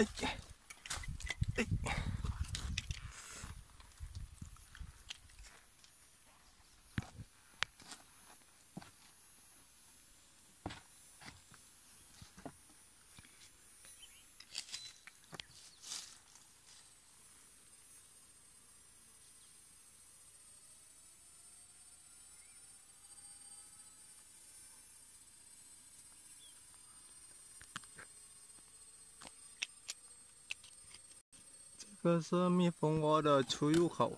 Yeah. 这是蜜蜂窝的出入口。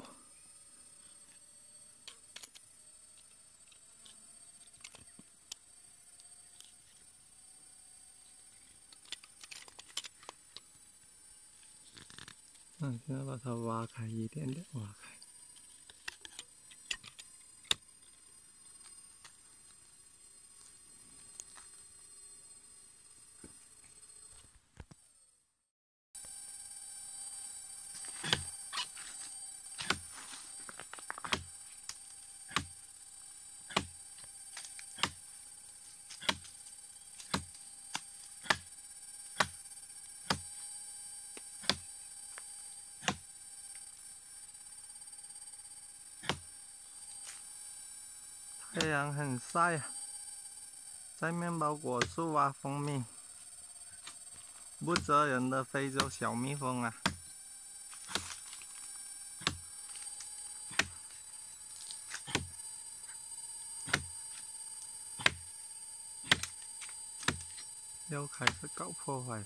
嗯，现在把它挖开一点点，挖开。太阳很晒啊，在面包果树挖蜂蜜，不蜇人的非洲小蜜蜂啊！又开始搞破坏了。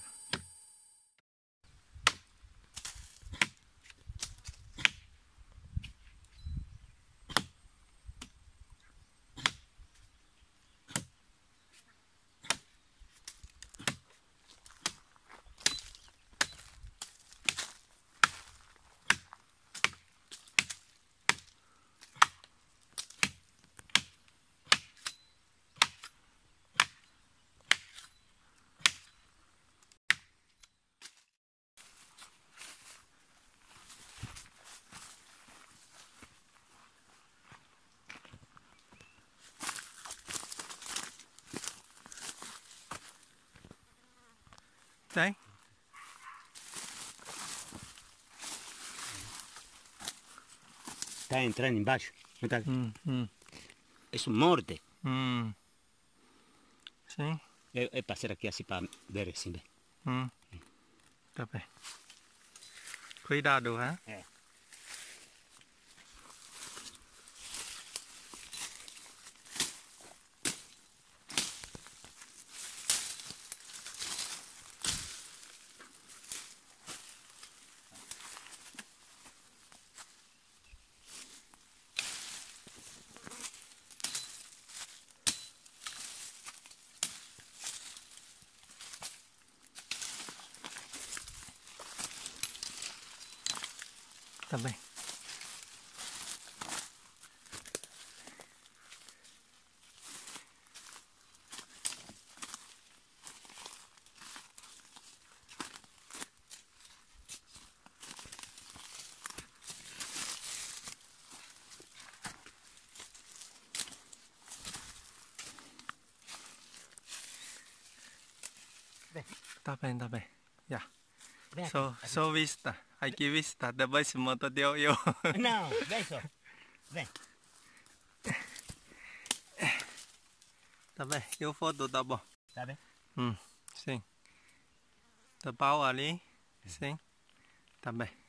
Tem? Tá entrando embaixo? Não tá? Hum, hum, Isso morde. hum. Sim, É, é passar aqui assim para ver assim, bem. hum. Tá bem. Cuidado, hã? É. também. Tá bem, tá bem. Já. Yeah. Só, só vista. Aqui vista. Depois se moto deu eu. Não, vem só. Vem. Tá bem. Eu foto, tá bom. Tá bem? Hum, sim. Tá bom ali? Sim. Tá bem.